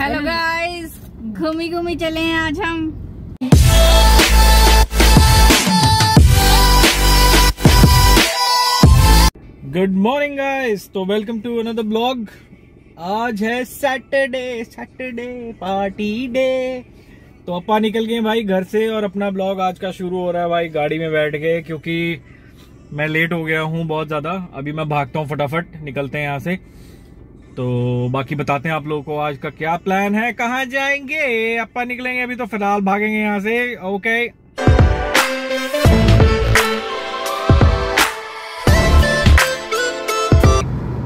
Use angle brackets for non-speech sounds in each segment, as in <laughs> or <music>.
Hello guys घूमी घूमी चले हैं आज हम। गुड मॉर्निंग गाइस तो वेलकम टू अनदर ब्लॉग आज है सैटरडे सैटरडे पार्टी डे तो अपा निकल गए भाई घर से और अपना ब्लॉग आज का शुरू हो रहा है भाई गाड़ी में बैठ के क्योंकि मैं लेट हो गया हूँ बहुत ज़्यादा। अभी मैं भागता हूँ फटाफट निकलते हैं यहाँ से। तो बाकी बताते हैं आप लोगों को आज का क्या प्लान है, कहाँ जाएँगे? अपा निकलेंगे अभी तो फ़िलहाल भागेंगे यहाँ से। ओके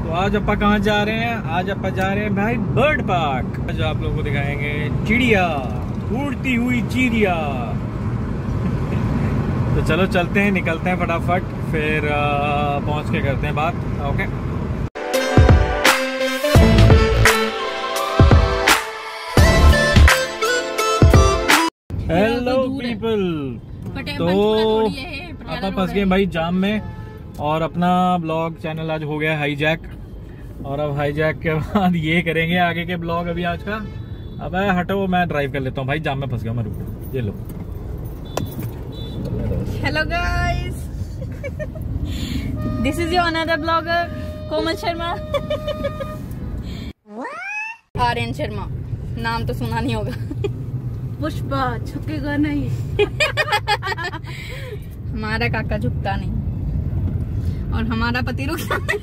तो आज अपा कहाँ जा रहे हैं? आज अपा जा रहे हैं भाई बर्ड पार्क आज आप लोगों को दिखाएँगे चिड़िया, उड़ती हुई चिड़िया। <laughs> तो चलो चलते हैं, निकलते हैं फटाफट, फिर पहुँच के करते हैं बात। ओके हेलो पीपल तो है, आपा फंस गए। भाई जाम में और अपना ब्लॉग चैनल आज हो गया हाईजैक और अब हाईजैक के बाद ये करेंगे आगे के ब्लॉग अभी आज का। अब हटो मैं ड्राइव कर लेता हूँ भाई जाम में फंस गया मैं रुको ये लो। Hello guys this is your another blogger Komal Sharma Aryan Sharma नाम तो सुना नहीं होगा। पुष्पा झुकेगा नहीं। हमारा काका झुकता नहीं। और हमारा पति रुकता नहीं।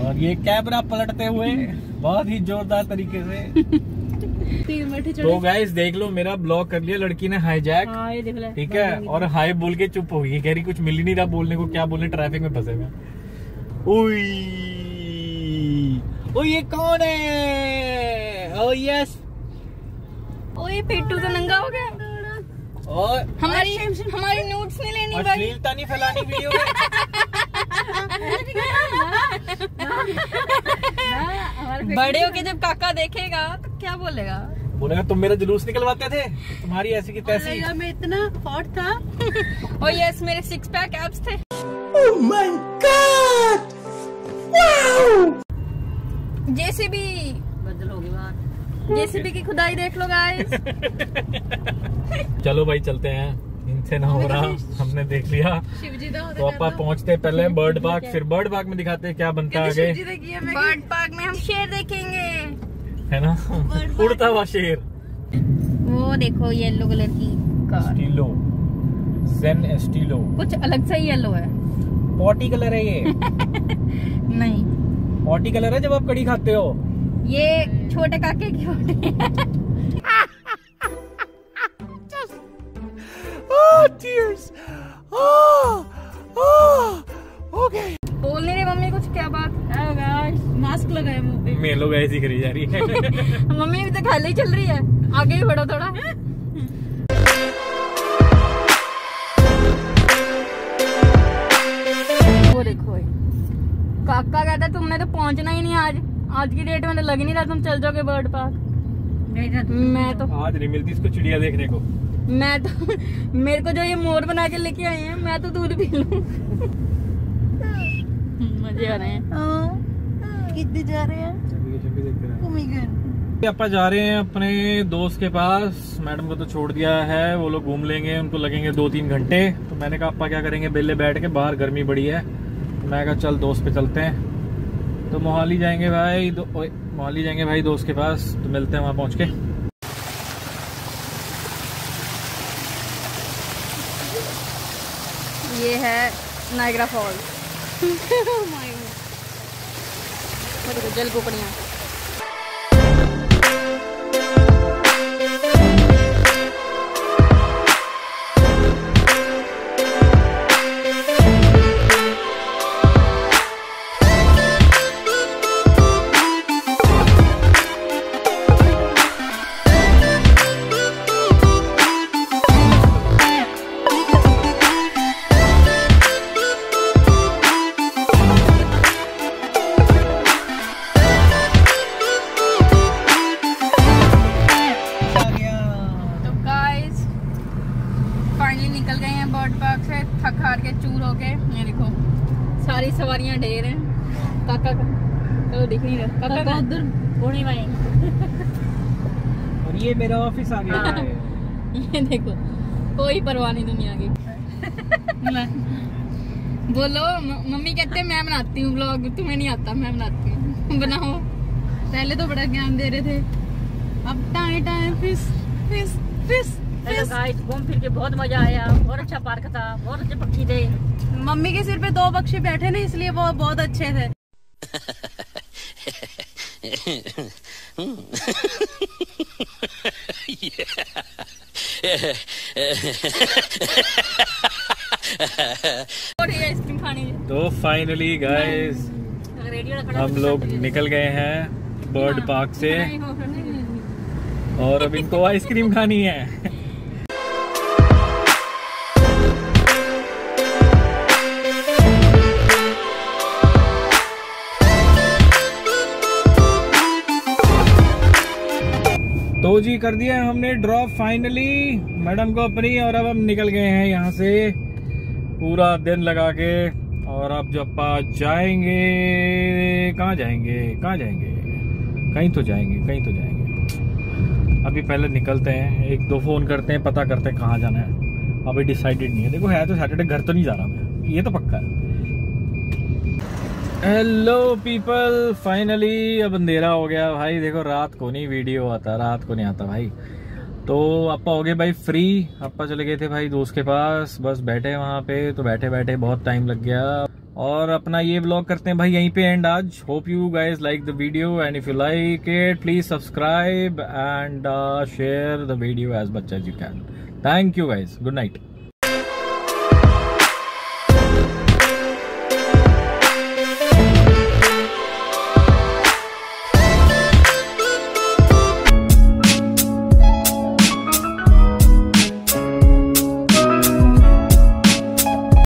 और ये कैमरा पलटते हुए बहुत ही जोरदार तरीके से बैठे तो गाइस देख लो मेरा ब्लॉग कर लिया लड़की ने हाईजैक हाँ ये देख ले ठीक है? और हाई बोल के चुप हो गई कह रही कुछ मिल ही नहीं रहा बोलने को क्या बोलने ट्रैफ़िक में फंसे हुए ओ ये कौन है? ओ यस ओए पेटू तो नंगा हो गया। और हमारी हमारी नोट्स नहीं लेनी भाई। अश्लीलता नहीं फैलानी वीडियो में। <laughs> बड़े होके जब काका देखेगा तो क्या बोलेगा? बोलेगा तुम मेरा जुलूस निकलवाते थे? तुम्हारी ऐसी की तैसी. मैं इतना हॉट था। <laughs> ओ यस मेरे सिक्स पैक एब्स थे जेसीबी। बदल हो गई बात। जेसीबी की खुदाई देख लो गाइस <laughs> चलो भाई चलते हैं। इनसे ना हो रहा हमने देख लिया। तो अपा पहुँचते हैं पहले बर्ड पार्क फिर बर्ड पार्क में दिखाते हैं क्या बनता है आगे। बर्ड पार्क में हम शेर देखेंगे। है ना? उड़ता हुआ शेर। वो देखो येलो कलर की कार स्टीलो जेन स्टीलो कुछ अलग सा येलो है। पॉटी कलर है ये। <laughs> नहीं। पॉटी कलर है जब आप कड़ी खाते हो। ये छोटे काके की होती बोल <laughs> ऐसी करी जा रही है। <laughs> मम्मी भी तो खाली ही चल रही है। आगे ही बढ़ो थोड़ा। वो देखो काका कहता है, तुमने तो पहुँचना ही नहीं आज। आज की डेट में तो लग नहीं रहा तुम चल जाओगे बर्ड पार्क मैं तो आज नहीं मिलती इसको चिड़िया देखने को। मैं तो मेरे को जो ये मोर बना के लेके आए हैं मैं तो दूध पी लू। <laughs> मज़े आ रहे हैं। कितने जा रहे हैं? अपा जा रहे हैं अपने दोस्त के पास। मैडम को तो छोड़ दिया है। वो लोग घूम लेंगे उनको लगेंगे दो तीन घंटे। तो मैंने कहा अपा क्या करेंगे? बेले बैठ के बाहर गर्मी बड़ी है। तो मैं कहा चल दोस्त पे चलते हैं। तो मोहाली जाएँगे भाई मोहाली जाएँगे भाई दोस्त के पास। तो मिलते हैं वहाँ पहुँच के। ये है नाइग्रा फॉल्स <laughs> जल कुकड़ियाँ फाइनली निकल गए हैं बर्ड पार्क से थक हार के चूर होके ये देखो सारी सवारियाँ ढेर हैं। काका का तो दिख नहीं रहा। काका का उधर बूढ़ी माई और ये मेरा ऑफ़िस आ गया है। ये देखो कोई परवाह नहीं दुनिया की। बोलो मम्मी कहते मैं बनाती हूँ ब्लॉग तुम्हें नहीं आता मैं बनाती हूँ। बनाओ। पहले तो बड़ा ज्ञान दे रहे थे। अब टाइम टाइम फिस फिस फिस गाइस घूम फिर के बहुत मज़ा आया बहुत अच्छा पार्क था बहुत अच्छे पक्षी थे। मम्मी के सिर पे दो पक्षी बैठे ना इसलिए वो बहुत अच्छे थे। <laughs> और ये आइसक्रीम खानी है तो फाइनली गाइस हम लोग निकल गए हैं बर्ड पार्क से। हो नहीं और अब इनको आइसक्रीम खानी है। तो जी कर दिया हमने ड्रॉप फाइनली मैडम को अपनी, और अब हम निकल गए हैं यहाँ से पूरा दिन लगा के। और अब जब पास जाएँगे, कहाँ जाएँगे कहाँ जाएँगे? कहीं तो जाएँगे, कहीं तो जाएँगे। अभी पहले निकलते हैं, एक दो फ़ोन करते हैं, पता करते हैं कहाँ जाना है। अभी डिसाइडेड नहीं है। देखो, है तो सैटरडे घर तो नहीं जा रहा मैं। ये तो पक्का है। हेलो पीपल फाइनली अब अंधेरा हो गया। भाई, देखो, रात को नहीं, वीडियो आता, रात को नहीं आता, भाई। तो आपा हो गए भाई फ्री आपा चले गए थे भाई दोस्त के पास। बस बैठे वहाँ पे तो बैठे बैठे बहुत टाइम लग गया। और अपना ये ब्लॉग करते हैं भाई, यहीं पे एंड आज। Hope you guys like the video and if you like it please subscribe and share the video as much as you can thank you guys good night